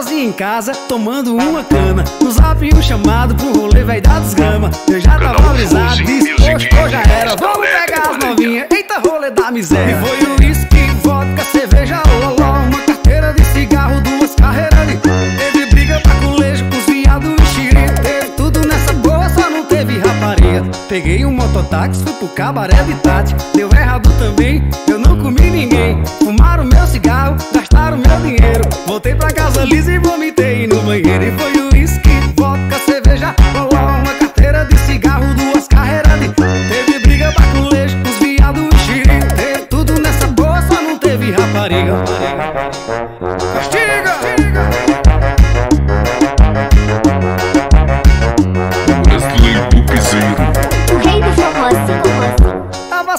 sozinho em casa, tomando uma cana No zap um chamado pro rolê vai dar desgrama. Eu já tava avisado, disposto, já era Vamos pegar as novinhas, eita rolê da miséria. E foi o uísque, vodka, cerveja, loló Uma carteira de cigarro, duas carreiras de Teve briga pra colégio, com os viados e xerife Teve tudo nessa boa, só não teve rapariga. Peguei um mototáxi, fui pro cabaré de Tati Deu errado também, eu não comi ninguém. Fumaram meu cigarro, gastaram meu lisa e banheiro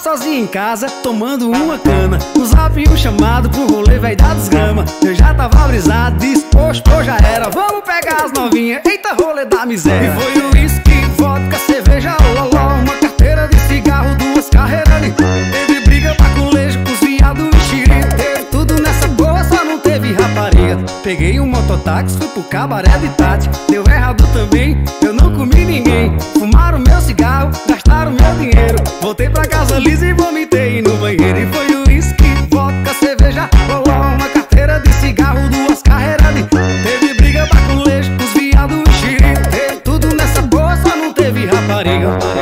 sozinho em casa, tomando uma cana. No zap um chamado pro rolê vai dar desgrama. Eu já tava brisado, disposto, já era. Vamos pegar as novinhas, eita rolê da miséria. E foi uísque, vodka, cerveja, loló Uma carteira de cigarro, duas carreiras de Teve briga os viados e xerife Teve tudo nessa boa, só não teve rapariga. Peguei um mototáxi, fui pro cabaré de Tati Deu errado também, eu não you.